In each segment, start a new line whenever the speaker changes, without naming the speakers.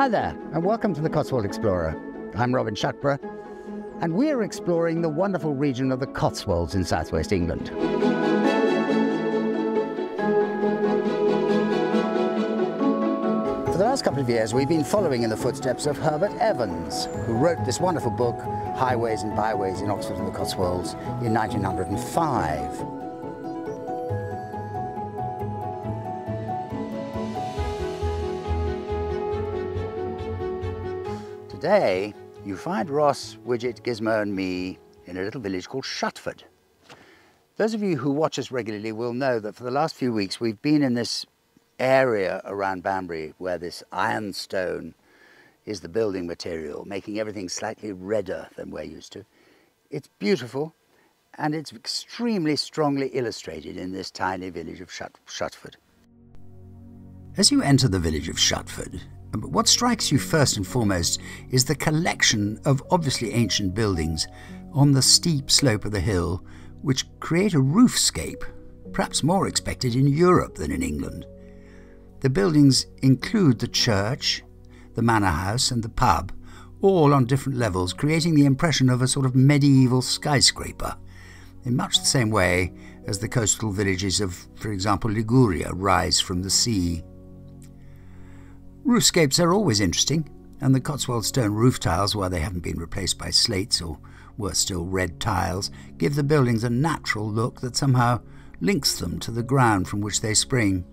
Hi there, and welcome to the Cotswold Explorer. I'm Robin Shuckburgh, and we're exploring the wonderful region of the Cotswolds in southwest England. For the last couple of years, we've been following in the footsteps of Herbert Evans, who wrote this wonderful book, Highways and Byways in Oxford and the Cotswolds, in 1905. Today, you find Ross, Widget, Gizmo and me in a little village called Shutford. Those of you who watch us regularly will know that for the last few weeks we've been in this area around Banbury where this ironstone is the building material, making everything slightly redder than we're used to. It's beautiful and it's extremely strongly illustrated in this tiny village of Shut Shutford. As you enter the village of Shutford, what strikes you first and foremost is the collection of obviously ancient buildings on the steep slope of the hill, which create a roofscape, perhaps more expected in Europe than in England. The buildings include the church, the manor house, and the pub, all on different levels, creating the impression of a sort of medieval skyscraper, in much the same way as the coastal villages of, for example, Liguria rise from the sea. Roofscapes are always interesting, and the Cotswold stone roof tiles, while they haven't been replaced by slates or worse still red tiles, give the buildings a natural look that somehow links them to the ground from which they spring.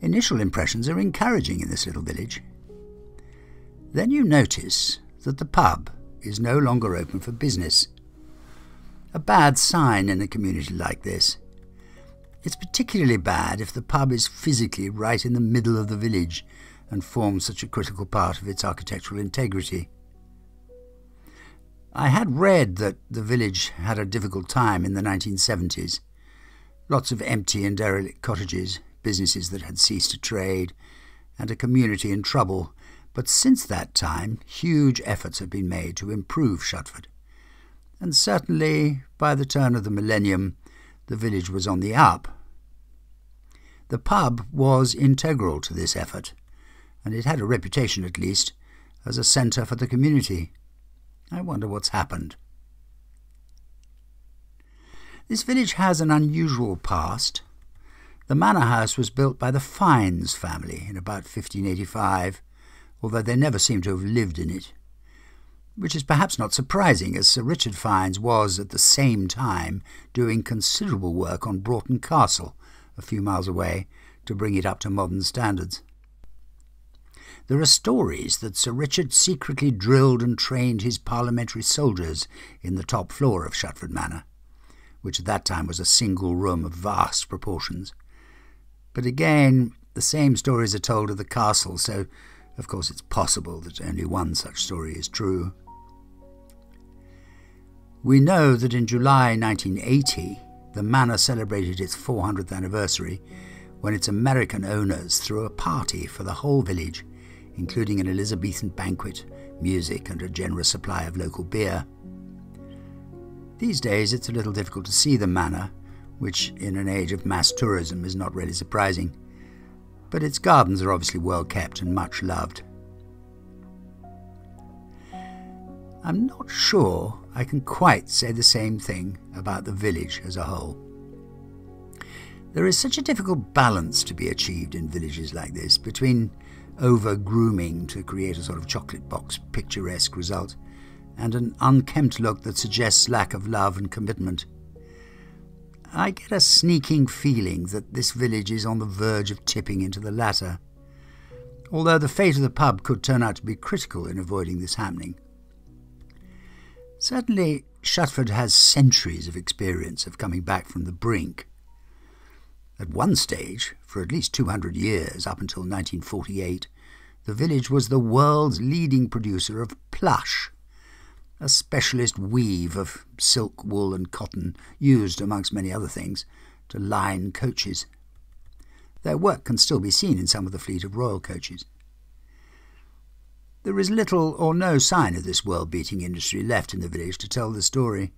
Initial impressions are encouraging in this little village. Then you notice that the pub is no longer open for business. A bad sign in a community like this. It's particularly bad if the pub is physically right in the middle of the village and forms such a critical part of its architectural integrity. I had read that the village had a difficult time in the 1970s. Lots of empty and derelict cottages, businesses that had ceased to trade, and a community in trouble. But since that time, huge efforts have been made to improve Shutford. And certainly, by the turn of the millennium, the village was on the up. The pub was integral to this effort, and it had a reputation at least as a centre for the community. I wonder what's happened. This village has an unusual past. The manor house was built by the Fiennes family in about 1585, although they never seem to have lived in it which is perhaps not surprising, as Sir Richard Fiennes was at the same time doing considerable work on Broughton Castle, a few miles away, to bring it up to modern standards. There are stories that Sir Richard secretly drilled and trained his parliamentary soldiers in the top floor of Shutford Manor, which at that time was a single room of vast proportions. But again, the same stories are told of the castle, so of course it's possible that only one such story is true. We know that in July 1980, the manor celebrated its 400th anniversary when its American owners threw a party for the whole village, including an Elizabethan banquet, music, and a generous supply of local beer. These days, it's a little difficult to see the manor, which in an age of mass tourism is not really surprising, but its gardens are obviously well kept and much loved. I'm not sure I can quite say the same thing about the village as a whole. There is such a difficult balance to be achieved in villages like this between over grooming to create a sort of chocolate box picturesque result and an unkempt look that suggests lack of love and commitment. I get a sneaking feeling that this village is on the verge of tipping into the latter, although the fate of the pub could turn out to be critical in avoiding this happening. Certainly, Shutford has centuries of experience of coming back from the brink. At one stage, for at least 200 years, up until 1948, the village was the world's leading producer of plush, a specialist weave of silk, wool, and cotton used, amongst many other things, to line coaches. Their work can still be seen in some of the fleet of royal coaches. There is little or no sign of this world beating industry left in the village to tell the story.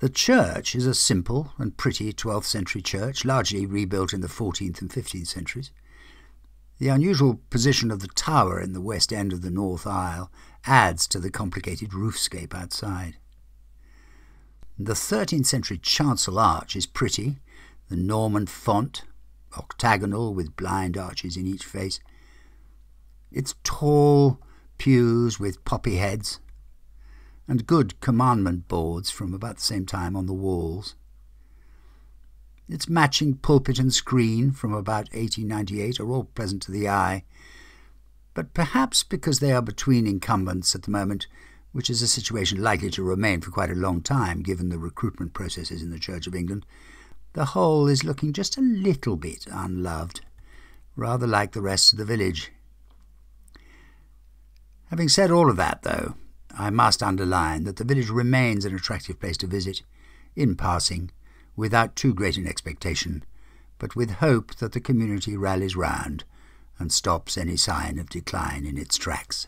The church is a simple and pretty 12th century church, largely rebuilt in the 14th and 15th centuries. The unusual position of the tower in the west end of the north aisle adds to the complicated roofscape outside. The 13th century chancel arch is pretty, the Norman font, octagonal with blind arches in each face. Its tall pews with poppy heads, and good commandment boards from about the same time on the walls. Its matching pulpit and screen from about 1898 are all pleasant to the eye, but perhaps because they are between incumbents at the moment, which is a situation likely to remain for quite a long time given the recruitment processes in the Church of England, the whole is looking just a little bit unloved, rather like the rest of the village. Having said all of that, though, I must underline that the village remains an attractive place to visit, in passing, without too great an expectation, but with hope that the community rallies round and stops any sign of decline in its tracks.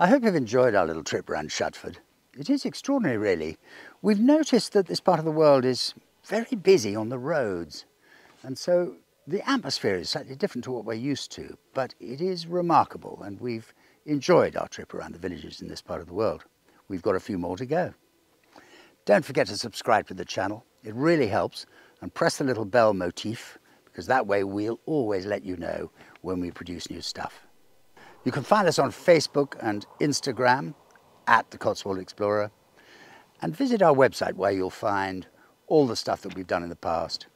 I hope you've enjoyed our little trip round Shutford. It is extraordinary, really. We've noticed that this part of the world is very busy on the roads, and so the atmosphere is slightly different to what we're used to, but it is remarkable, and we've enjoyed our trip around the villages in this part of the world. We've got a few more to go. Don't forget to subscribe to the channel. It really helps, and press the little bell motif, because that way we'll always let you know when we produce new stuff. You can find us on Facebook and Instagram at the Cotswold Explorer and visit our website where you'll find all the stuff that we've done in the past,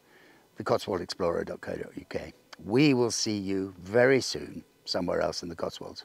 thecotswoldexplorer.co.uk. We will see you very soon somewhere else in the Cotswolds.